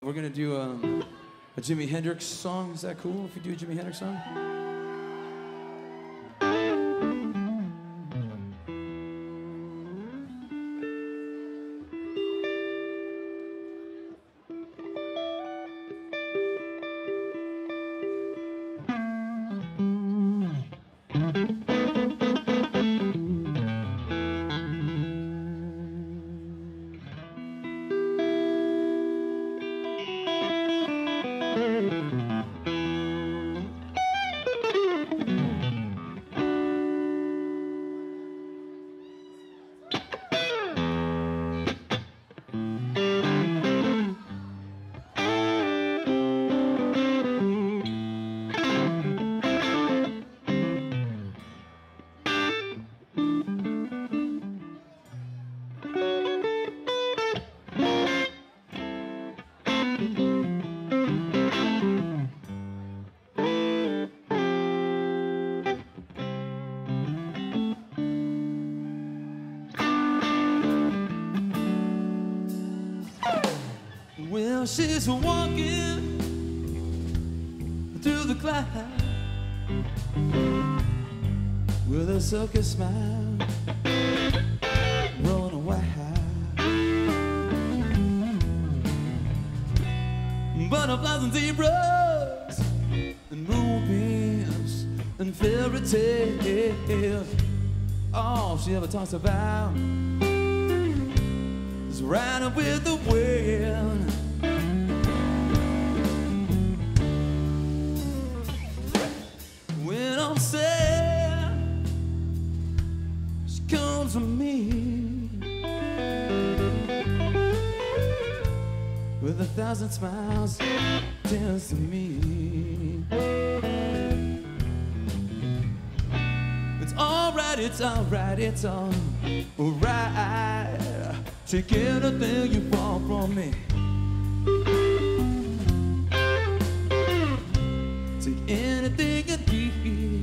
We're gonna do um, a Jimi Hendrix song. Is that cool if we do a Jimi Hendrix song? She's walking through the clouds with a silky smile, rolling wild. Butterflies and zebras and moonbeams and fairy tales. All she ever talks about is riding with the wind. Comes me with a thousand smiles, tells me. It's alright, it's alright, it's alright. Take anything you want from me. Take anything you need.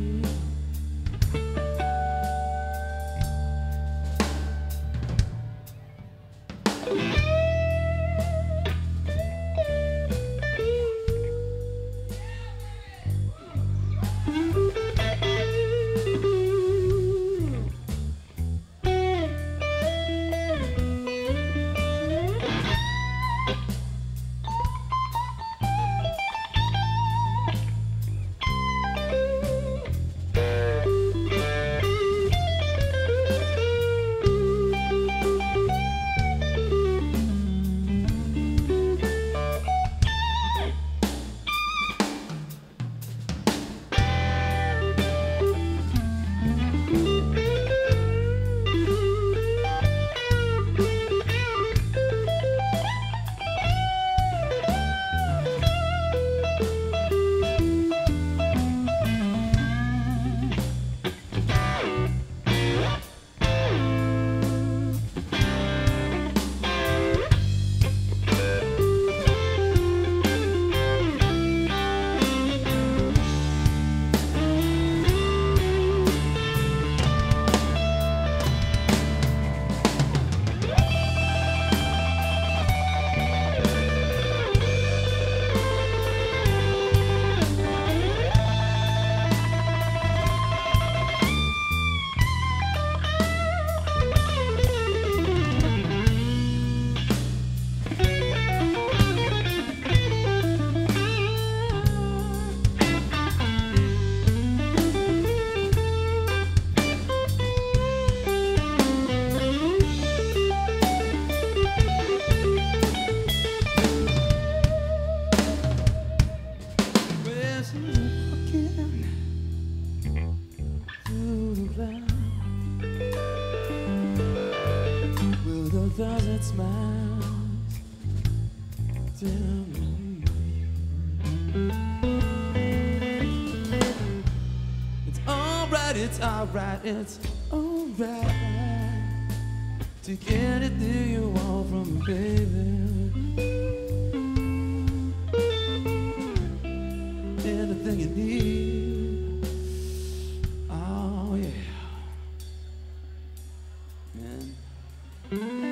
It's alright, it's alright, it's alright to get it through you want from me, baby. Anything you need. Oh yeah. Man.